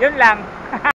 Vĩnh Long